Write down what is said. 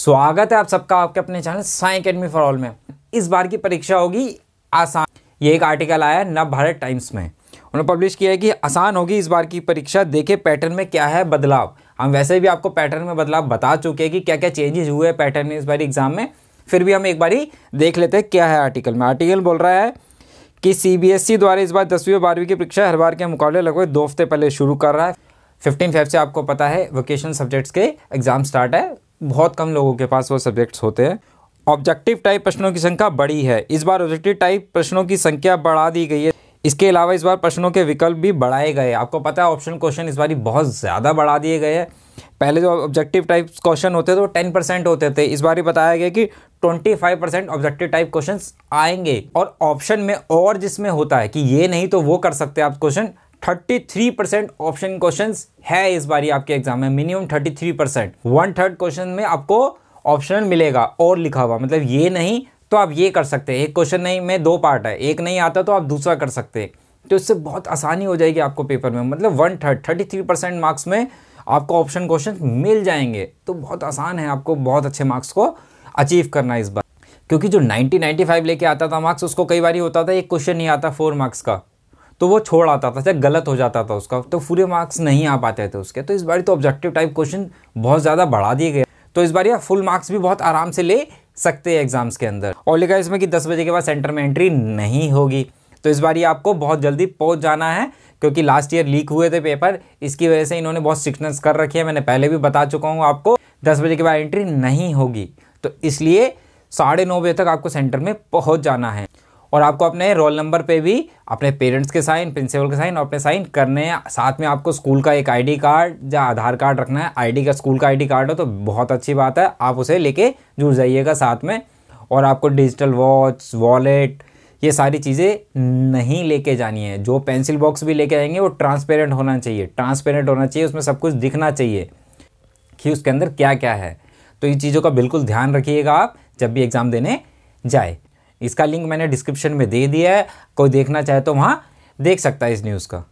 स्वागत है आप सबका आपके अपने channel Sai academy for all में। इस बार की परीक्षा होगी आसान। ये एक आर्टिकल आया है, नव भारत टाइम्स में। उन्होंने पब्लिश किया है कि आसान होगी इस बार की परीक्षा। देखे पैटर्न में क्या है बदलाव। हम वैसे भी आपको पैटर्न में बदलाव बता चुके हैं कि क्या क्या चेंजेस हुए हैं पैटर्न में इस बार एग्ज़ाम में। फिर भी हम एक बार ही देख लेते हैं क्या है आर्टिकल में। आर्टिकल बोल रहा है कि सी द्वारा इस बार दसवीं और बारहवीं की परीक्षा हर बार के मुकाबले लगभग दो हफ़्ते पहले शुरू कर रहा है। फिफ्टीन फेब से आपको पता है वोकेशनल सब्जेक्ट्स के एग्ज़ाम स्टार्ट है। बहुत कम लोगों के पास वो सब्जेक्ट्स होते हैं। ऑब्जेक्टिव टाइप प्रश्नों की संख्या बड़ी है। इस बार ऑब्जेक्टिव टाइप प्रश्नों की संख्या बढ़ा दी गई है। इसके अलावा इस बार प्रश्नों के विकल्प भी बढ़ाए गए आपको पता है ऑप्शन क्वेश्चन इस बार बहुत ज़्यादा बढ़ा दिए गए हैं। पहले जो ऑब्जेक्टिव टाइप क्वेश्चन होते थे, वो टेन परसेंट होते थे। इस बार ही बताया गया कि twenty five percent objective type question आएँगे। और ऑप्शन में और जिसमें होता है कि ये नहीं तो वो कर सकते आप question thirty three percent option question है इस बार आपके एग्ज़ाम में minimum thirty three percent one third question में आपको ऑप्शन मिलेगा, और लिखा हुआ। मतलब ये नहीं तो आप ये कर सकते हैं। एक क्वेश्चन नहीं, में दो पार्ट है। एक नहीं आता तो आप दूसरा कर सकते हैं। तो इससे बहुत आसानी हो जाएगी आपको पेपर में। मतलब one third thirty three percent marks में आपको ऑप्शन क्वेश्चन मिल जाएँगे। तो बहुत आसान है आपको बहुत अच्छे मार्क्स को अचीव करना इस बार। क्योंकि जो 90 95 लेके आता था मार्क्स उसको कई बार होता था, एक क्वेश्चन नहीं आता फोर मार्क्स का। तो वो छोड़ आता था, चाहे गलत हो जाता था उसका। तो पूरे मार्क्स नहीं आ पाते थे उसके। तो इस बार तो ऑब्जेक्टिव टाइप क्वेश्चन बहुत ज़्यादा बढ़ा दिए गए। तो इस बार आप फुल मार्क्स भी बहुत आराम से ले सकते हैं एग्ज़ाम्स के अंदर। और लिखा इसमें कि दस बजे के बाद सेंटर में एंट्री नहीं होगी। तो इस बार ये आपको बहुत जल्दी पहुँच जाना है, क्योंकि लास्ट ईयर लीक हुए थे पेपर इसकी वजह से इन्होंने बहुत स्ट्रिक्टनेस कर रखी है। मैंने पहले भी बता चुका हूँ आपको, दस बजे के बाद एंट्री नहीं होगी। तो इसलिए साढ़े नौ बजे तक आपको सेंटर में पहुँच जाना है। और आपको अपने रोल नंबर पे भी अपने पेरेंट्स के साइन, प्रिंसिपल के साइन और अपने साइन करने हैं। साथ में आपको स्कूल का एक आईडी कार्ड या आधार कार्ड रखना है। आईडी का स्कूल का आईडी कार्ड हो तो बहुत अच्छी बात है। आप उसे लेके जुड़ जाइएगा साथ में। और आपको डिजिटल वॉच, वॉलेट, ये सारी चीज़ें नहीं लेके जानी है। जो पेंसिल बॉक्स भी लेके आएँगे, वो ट्रांसपेरेंट होना चाहिए। ट्रांसपेरेंट होना चाहिए, उसमें सब कुछ दिखना चाहिए कि उसके अंदर क्या क्या है। तो इन चीज़ों का बिल्कुल ध्यान रखिएगा आप जब भी एग्ज़ाम देने जाए। इसका लिंक मैंने डिस्क्रिप्शन में दे दिया है। कोई देखना चाहे तो वहाँ देख सकता है इस न्यूज़ का।